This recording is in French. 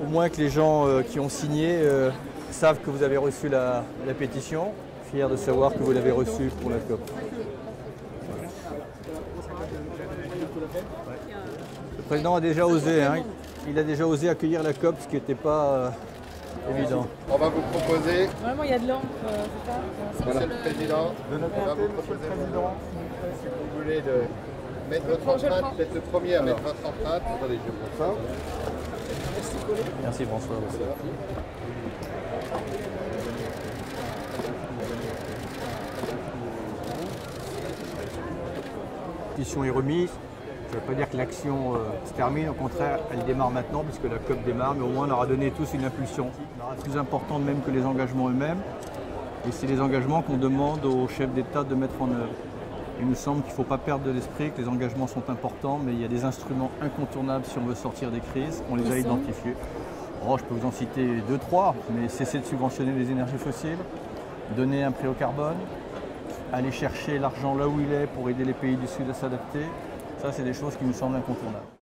au moins que les gens euh, qui ont signé euh, savent que vous avez reçu la, la pétition, fiers de savoir que vous l'avez reçue pour la COP. Le président a déjà osé, hein, il a déjà osé accueillir la COP, ce qui n'était pas euh, évident. On va vous proposer, Vraiment, il y a de l'encre, euh, c'est ça Madame le Président, on va vous proposer, si vous voulez, de mettre votre empreinte, peut-être le premier à mettre votre empreinte. Attendez, je prends ça. Merci François. La pétition est remise. Ça ne veut pas dire que l'action euh, se termine, au contraire, elle démarre maintenant puisque la COP démarre, mais au moins on aura donné tous une impulsion. Plus importante même que les engagements eux-mêmes. Et c'est les engagements qu'on demande aux chefs d'État de mettre en œuvre. Il nous semble qu'il ne faut pas perdre de l'esprit, que les engagements sont importants, mais il y a des instruments incontournables si on veut sortir des crises. On les a identifiés. Oh, je peux vous en citer deux, trois, mais cesser de subventionner les énergies fossiles, donner un prix au carbone, aller chercher l'argent là où il est pour aider les pays du Sud à s'adapter. Ça, c'est des choses qui nous semblent incontournables.